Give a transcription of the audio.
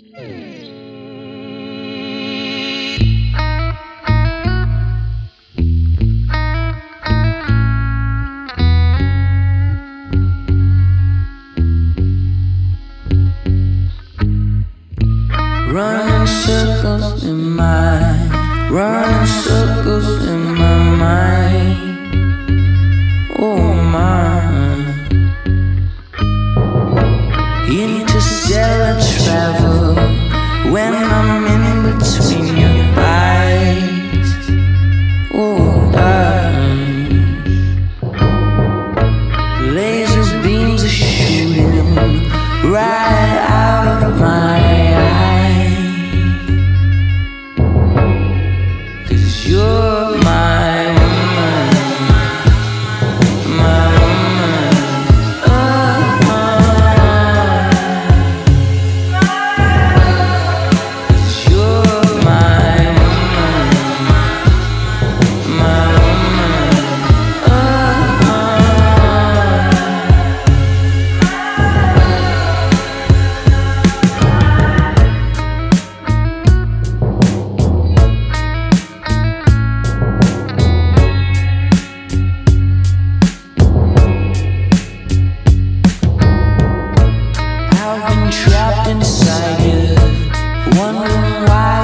Running circles in my, running circles when I'm in between your eyes. Oh, darling. Laser beams are shooting right. I've been trapped inside you, wondering why.